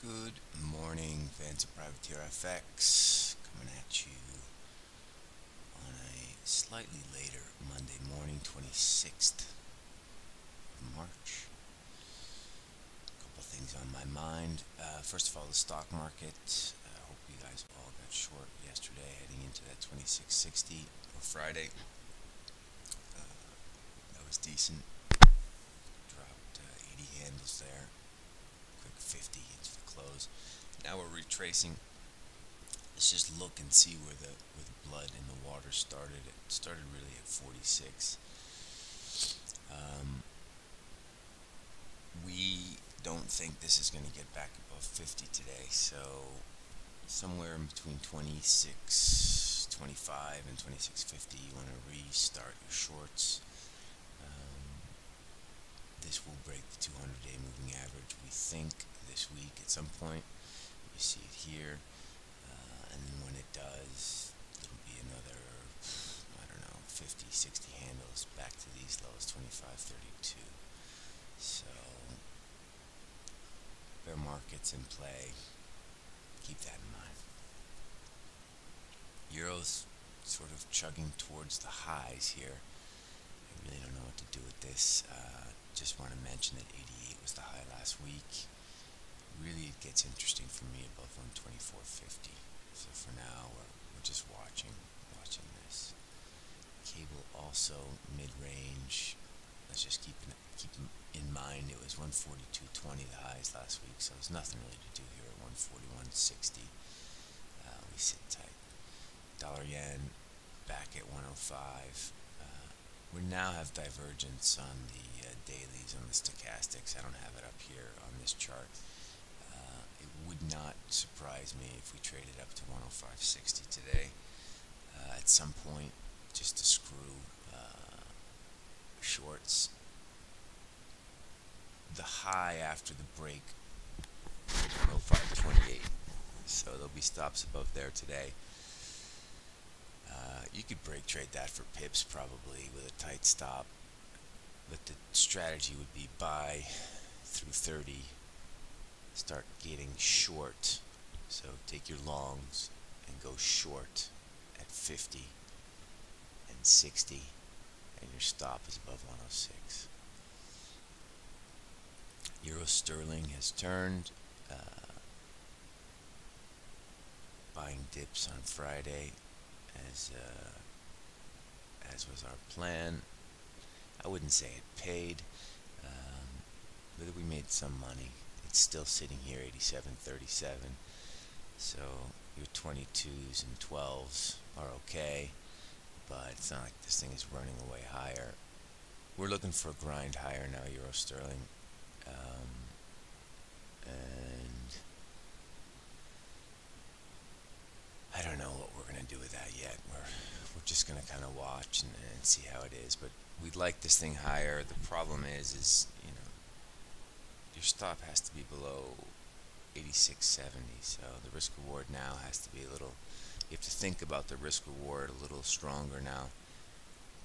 Good morning, fans of Privateer FX. Coming at you on a slightly later Monday morning, 26th of March. A couple things on my mind. Uh, first of all, the stock market. I uh, hope you guys all got short yesterday heading into that 2660 or Friday. Uh, that was decent. Dropped uh, 80 handles there. Quick 50 into the close. Now we're retracing. Let's just look and see where the where the blood in the water started. It started really at 46. Um, we don't think this is going to get back above 50 today, so somewhere in between 26, 25 and 26.50 you want to restart your shorts. Um, this will break the 200 day moving average, we think, this week at some point. You see it here, uh, and when it does, it'll be another, I don't know, 50, 60 handles back to these lows, 25, 32. So, bear markets in play. Keep that in mind. Euro's sort of chugging towards the highs here. I really don't know what to do with this. Uh, just want to mention that 88 was the high last week. Really, it gets interesting for me above 124.50. So for now, we're, we're just watching, watching this. Cable also mid-range. Let's just keep in, keep in mind it was 142.20 the highs last week, so there's nothing really to do here at 141.60. Uh, we sit tight. Dollar yen back at 105 we now have divergence on the uh, dailies on the stochastics. I don't have it up here on this chart. Would not surprise me if we traded up to 105.60 today uh, at some point just to screw uh, shorts. The high after the break is 105.28, so there'll be stops above there today. Uh, you could break trade that for pips probably with a tight stop, but the strategy would be buy through 30, start getting short. So take your longs and go short at 50 and 60, and your stop is above 106. Euro sterling has turned. Uh, buying dips on Friday as uh, as was our plan. I wouldn't say it paid, um, but we made some money. It's still sitting here, 87.37. So your 22s and 12s are okay, but it's not like this thing is running away higher. We're looking for a grind higher now, Euro Sterling. Um, and I don't know what we're going to do with that yet. We're, we're just going to kind of watch and, and see how it is. But we'd like this thing higher. The problem is, is, you know, your stop has to be below 86.70. So the risk reward now has to be a little, you have to think about the risk reward a little stronger now.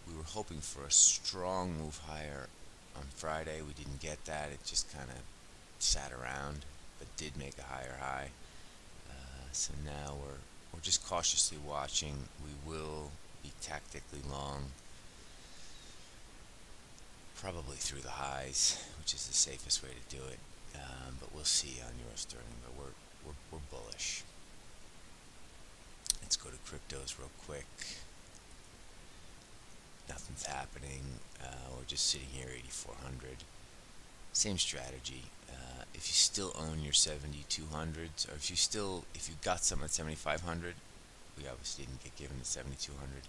We were hoping for a strong move higher on Friday. We didn't get that. It just kind of sat around, but did make a higher high. Uh, so now we're we're just cautiously watching. We will be tactically long, probably through the highs, which is the safest way to do it. Um, but we'll see on Euro Sterling. But we're we're we're bullish. Let's go to cryptos real quick. Nothing's happening. Uh, we're just sitting here, 8,400. Same strategy if you still own your 7200s, or if you still, if you got some at 7500, we obviously didn't get given the 7200.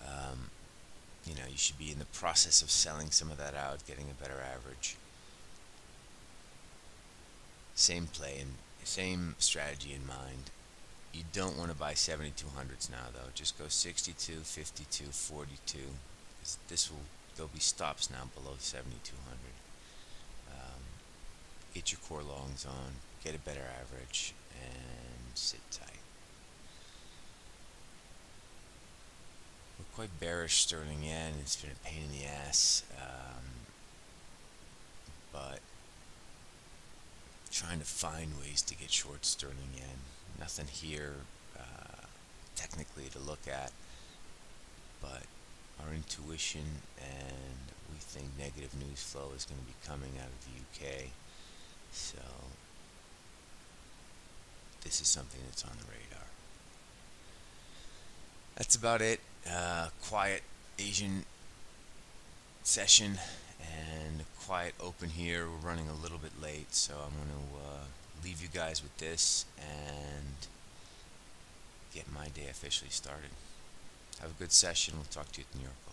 Um, you know, you should be in the process of selling some of that out, getting a better average. Same play and same strategy in mind. You don't want to buy 7200s now, though. Just go 62, 52, 42. This will, there'll be stops now below 7200 um, get your core longs on, get a better average, and sit tight. We're quite bearish sterling yen. It's been a pain in the ass, um, but trying to find ways to get short sterling yen. Nothing here uh, technically to look at, but our intuition and we think negative news flow is going to be coming out of the UK. So this is something that's on the radar. That's about it. Uh, quiet Asian session and quiet open here. We're running a little bit late, so I'm going to uh, leave you guys with this and get my day officially started. Have a good session. We'll talk to you at New York.